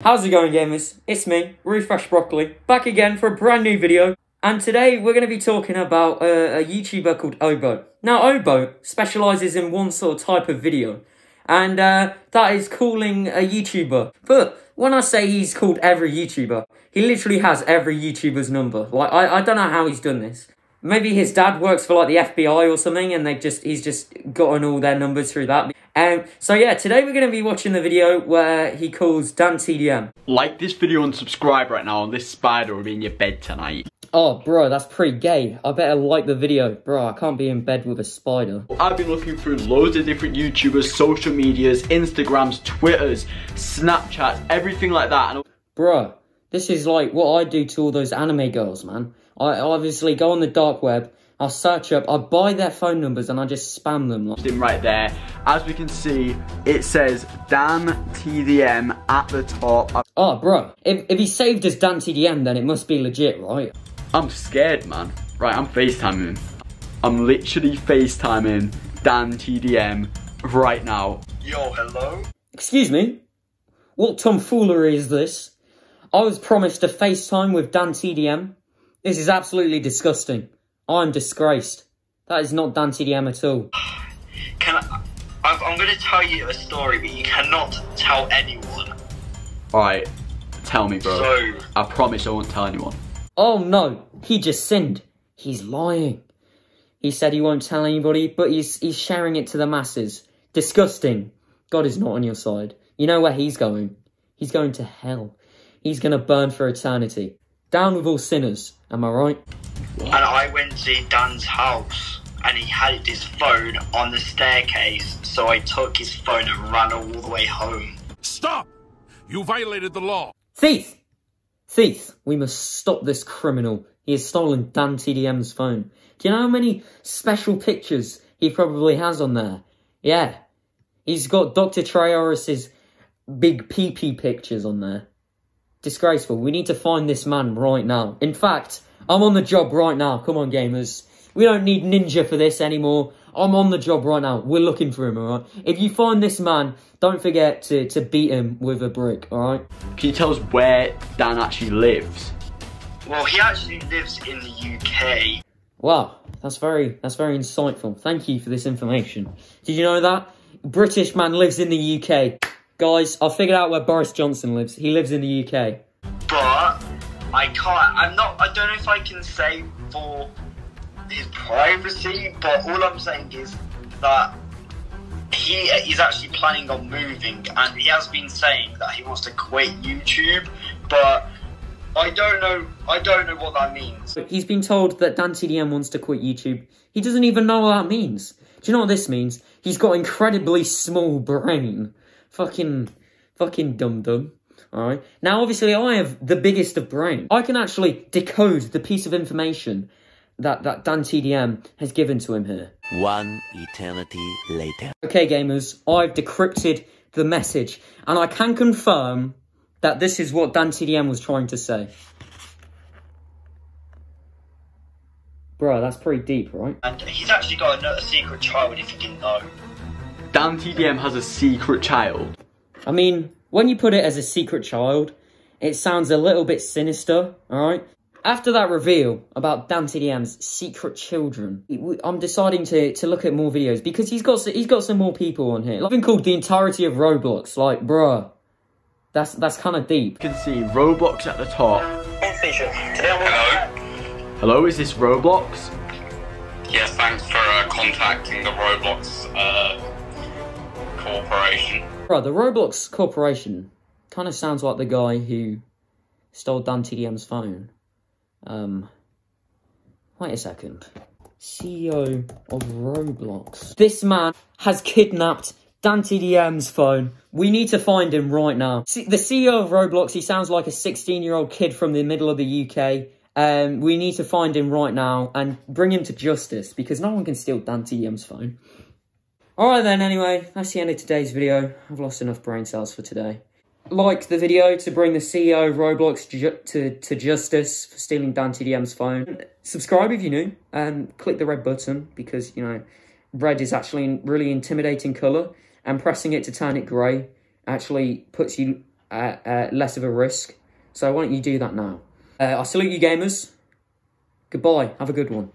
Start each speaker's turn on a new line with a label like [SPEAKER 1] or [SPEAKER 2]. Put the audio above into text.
[SPEAKER 1] How's it going gamers? It's me, Refreshed Broccoli, back again for a brand new video. And today we're going to be talking about a, a YouTuber called Oboat. Now Oboat specialises in one sort of type of video. And uh, that is calling a YouTuber. But when I say he's called every YouTuber, he literally has every YouTuber's number. Like, I, I don't know how he's done this. Maybe his dad works for like the FBI or something, and they just he's just gotten all their numbers through that. Um, so yeah, today we're going to be watching the video where he calls Dan TDM.
[SPEAKER 2] Like this video and subscribe right now, and this spider will be in your bed tonight.
[SPEAKER 1] Oh, bro, that's pretty gay. I better like the video. Bro, I can't be in bed with a spider.
[SPEAKER 2] I've been looking through loads of different YouTubers, social medias, Instagrams, Twitters, Snapchats, everything like that. And
[SPEAKER 1] Bro, this is like what I do to all those anime girls, man. I obviously go on the dark web, I'll search up, I buy their phone numbers and I just spam them. Like.
[SPEAKER 2] him right there. As we can see, it says Dan TDM at the top.
[SPEAKER 1] Oh, bro, if, if he saved as Dan TDM, then it must be legit, right?
[SPEAKER 2] I'm scared, man. Right, I'm FaceTiming him. I'm literally FaceTiming Dan TDM right now.
[SPEAKER 3] Yo, hello?
[SPEAKER 1] Excuse me? What tomfoolery is this? I was promised a FaceTime with Dan TDM. This is absolutely disgusting. I'm disgraced. That is not Dan TDM at all.
[SPEAKER 3] Can I, I'm, I'm going to tell you a story, but you cannot tell anyone.
[SPEAKER 2] Alright, tell me, bro.
[SPEAKER 3] So,
[SPEAKER 2] I promise I won't tell anyone.
[SPEAKER 1] Oh no, he just sinned. He's lying. He said he won't tell anybody, but he's he's sharing it to the masses. Disgusting. God is not on your side. You know where he's going? He's going to hell. He's gonna burn for eternity. Down with all sinners, am I right?
[SPEAKER 3] and I went to Dan's house, and he had his phone on the staircase, so I took his phone and ran all the way home.
[SPEAKER 4] Stop! You violated the law.
[SPEAKER 1] Thief! Thief! We must stop this criminal. He has stolen Dan TDM's phone. Do you know how many special pictures he probably has on there? Yeah. He's got Dr. Trayaurus's big PP pictures on there. Disgraceful. We need to find this man right now. In fact, I'm on the job right now. Come on, gamers. We don't need Ninja for this anymore. I'm on the job right now. We're looking for him, alright? If you find this man, don't forget to, to beat him with a brick, alright?
[SPEAKER 2] Can you tell us where Dan actually lives?
[SPEAKER 3] Well, he actually lives in the UK.
[SPEAKER 1] Wow, that's very that's very insightful. Thank you for this information. Did you know that? British man lives in the UK. Guys, I figured out where Boris Johnson lives. He lives in the UK.
[SPEAKER 3] But I can't, I'm not, I don't know if I can say for his privacy, but all I'm saying is that he is actually planning on moving and he has been saying that he wants to quit YouTube, but I don't know, I don't know what that means.
[SPEAKER 1] He's been told that Dan TDM wants to quit YouTube. He doesn't even know what that means. Do you know what this means? He's got incredibly small brain. Fucking, fucking dum dum. Alright. Now, obviously, I have the biggest of brain. I can actually decode the piece of information that, that Dan TDM has given to him here.
[SPEAKER 5] One eternity later.
[SPEAKER 1] Okay, gamers, I've decrypted the message, and I can confirm that this is what Dan TDM was trying to say. Bro, that's pretty deep, right?
[SPEAKER 3] And he's actually got a, a secret child if you didn't know.
[SPEAKER 2] Dan TDM has a secret child.
[SPEAKER 1] I mean, when you put it as a secret child, it sounds a little bit sinister, alright? After that reveal about Dan TDM's secret children, I'm deciding to, to look at more videos because he's got he's got some more people on here. I've been called the entirety of Roblox, like, bruh. That's that's kind of deep.
[SPEAKER 2] You can see Roblox at the top.
[SPEAKER 3] Hello?
[SPEAKER 2] Hello, is this Roblox?
[SPEAKER 6] Yes, thanks for uh, contacting the Roblox uh, Corporation.
[SPEAKER 1] Bro, the Roblox Corporation kind of sounds like the guy who stole Dan TDM's phone. Um, wait a second. CEO of Roblox. This man has kidnapped Dan TDM's phone. We need to find him right now. See, the CEO of Roblox, he sounds like a 16-year-old kid from the middle of the UK. Um, we need to find him right now and bring him to justice because no one can steal Dan TDM's phone. Alright then, anyway, that's the end of today's video. I've lost enough brain cells for today. Like the video to bring the CEO of Roblox ju to, to justice for stealing Dan TDM's phone. Subscribe if you're new, and click the red button because, you know, red is actually a really intimidating colour, and pressing it to turn it grey actually puts you at, less of a risk. So why don't you do that now? Uh, I salute you gamers. Goodbye. Have a good one.